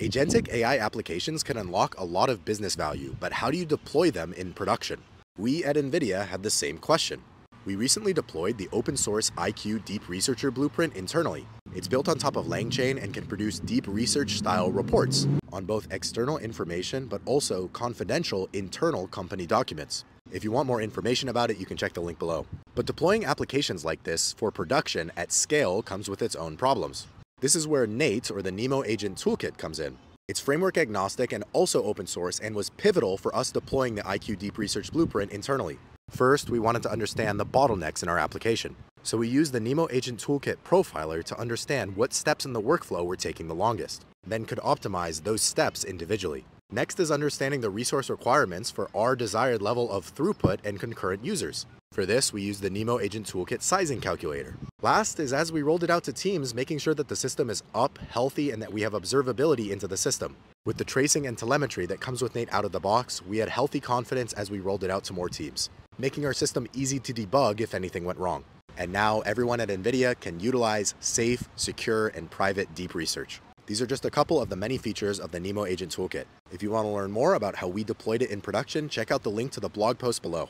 Agentic AI applications can unlock a lot of business value, but how do you deploy them in production? We at NVIDIA had the same question. We recently deployed the open source AI-Q Deep Researcher Blueprint internally. It's built on top of LangChain and can produce deep research style reports on both external information but also confidential internal company documents. If you want more information about it, you can check the link below. But deploying applications like this for production at scale comes with its own problems. This is where Nate, or the NeMo Agent Toolkit, comes in. It's framework agnostic and also open source and was pivotal for us deploying the AI-Q Deep Research Blueprint internally. First, we wanted to understand the bottlenecks in our application. So we used the NeMo Agent Toolkit profiler to understand what steps in the workflow were taking the longest, then could optimize those steps individually. Next is understanding the resource requirements for our desired level of throughput and concurrent users. For this, we use the NeMo Agent Toolkit sizing calculator. Last is as we rolled it out to teams, making sure that the system is up, healthy, and that we have observability into the system. With the tracing and telemetry that comes with Nate out of the box, we had healthy confidence as we rolled it out to more teams, making our system easy to debug if anything went wrong. And now everyone at NVIDIA can utilize safe, secure, and private deep research. These are just a couple of the many features of the NeMo Agent Toolkit. If you want to learn more about how we deployed it in production, check out the link to the blog post below.